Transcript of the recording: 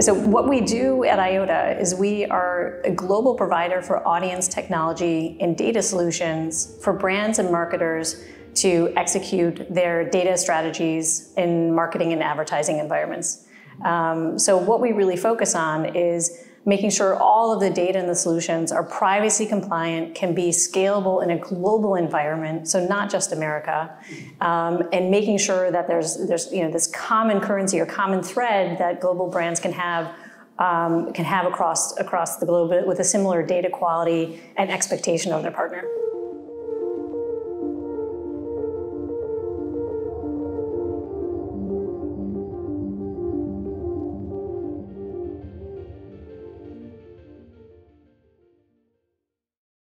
So, what we do at Eyeota is we are a global provider for audience technology and data solutions for brands and marketers to execute their data strategies in marketing and advertising environments. Um, so, what we really focus on is making sure all of the data and the solutions are privacy compliant, can be scalable in a global environment, so not just America, um, and making sure that there's there's you know this common currency or common thread that global brands can have um, can have across across the globe with a similar data quality and expectation of their partner.